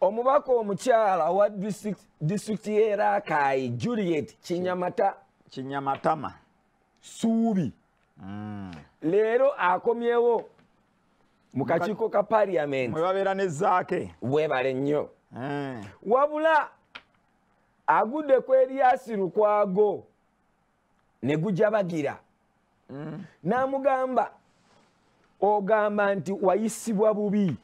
omubaka omukyala wa disitulikiti y'erakaayi juliet kinyamata. Kinyamatama. Suubi. Leero akomyewo mu kakiiko ka paliamenti mwe babeera ne zaake. Webale nnyo. Eh. wabula agudde ku eriyasi lukwago ne gujabagira. N'amugamba ogamba nti wayisibwa bubi.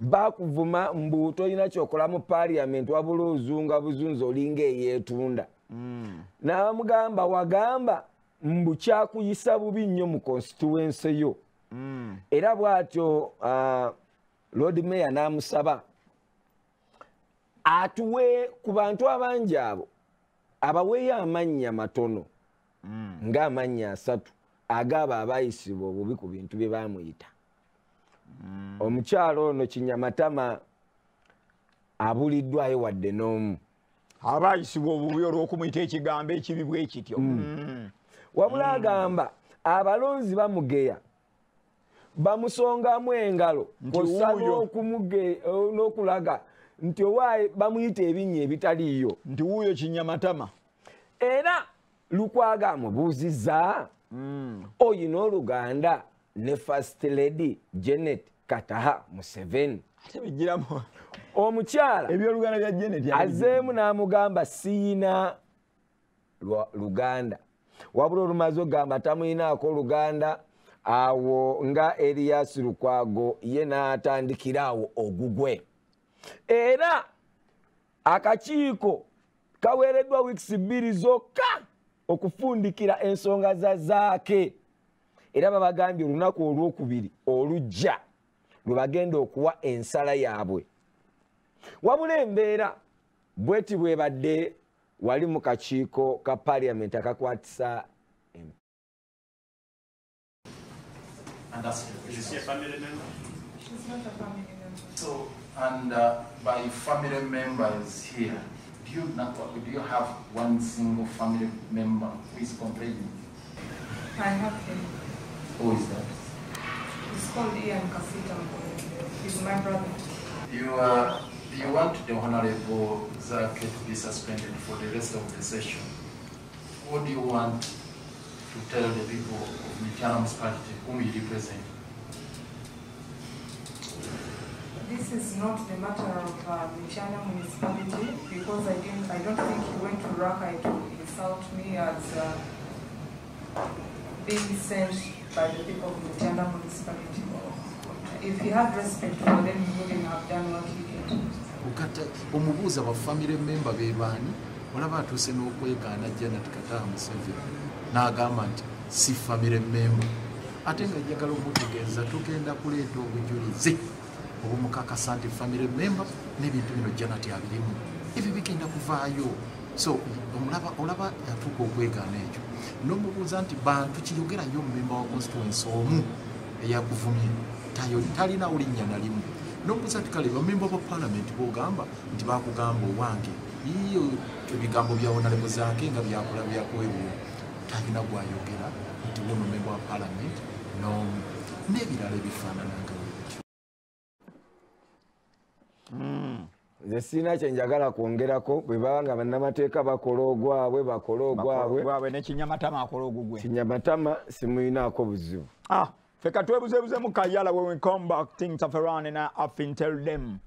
Bakuvuma mbu tolina kyokola mu paliamenti wabula ozunga buzunzi olinga eyeetunda Mm. n'amugamba wagamba mbu kyakuyisa bubi nnyo mu constituensi yo Mm. era bw'atyo uh, lord mayor n'amusaba atuwe ku bantu abangi abo abaweeyo amannya matono Mm. ng'amannya asatu agaabo abayisibwa obubi ku bintu bye bamuyita omukyalo ono kinyamatama abuliddwayo wadde n'omu. Abayisibwa obubi olw'okumuyita ekigambo ekibi bwe kityo. Mm. wabula agamba abalonzi bamugeya bamusongamu engalo kosa n'okulaga nti owaaye bamuyita ebinnya ebitaliiyo. Nti wuuyo kinyamatama. Era lukwaga amubuuzizza Mm. oyina oluganda ne first lady janet kataha museveni. Ate bigiramu omukyala ebyoluganda bya jenet azeemu n'amugamba siyina lwa- luganda. Wabula olumaze ogamba tamuyinaako oluganda awo nga eriyasi lukwago ye n'atandikira awo ogugwe. Era akakiiko kaweereddwa wiikisi bbiri zokka okufundikira ensonga za zaake era babagambye olunaku olwokubiri olujja lwe bagenda okuwa ensala yaabwe wabula embeera bweti bwebadde wali mu kakiiko ka paliamenti akakwatisa And that's Is she a family member? She's not a family member. so. And uh, by family members here, do you not, do you have one single family member who is complaining? I have him. Who is that? He's called Ian Kasita. He's my brother. You uh, you want the Honorable Zake to be suspended for the rest of the session. What do you want to tell the people of Mityana municipality whom you represent? This is not the matter of uh, Michana municipality because I didn't. I don't think he went to Rakai to insult me as uh, being sent by the people of Michana municipality. If he had respect for them, he wouldn't have done what he did. okata omubuuza ba famire memba be baani olaba atuuse n'okwegaana janet kataha museveni. N'agamba nti si famire memba ate nga njagala omutegeeza tugenda kuleeta obujulizi obumukakasa nti famire memba n'ebintu bino janet abirimu. Ebyo bigenda kuvaayo so olaba yatuuka okwegaana ekyo n'omubuuza nti bantu kiyogerayo omumemba wa constituensi omu eyakuvumye talinawo linnya na limu. Nokuza ti kale bamemba ba palamenti bogamba nti bakugamba owange iyo ebigambo bya honarebo zange nga byakola byakwebula talina gwayogera nti we mumemba wa palamenti nomu n'ebirala ebifaanananga bwebityo nze sirina kyenjagala kwongerako bwe baba nga bannamateeka bakola ogwabwe bakola ogwabwe. gwabwe nekinyamatama akola ogugwe kinyamatama simuyinaako buzibu. Ah ffe katwebuzebuze mu kayala when we come back things have run and I have been tell them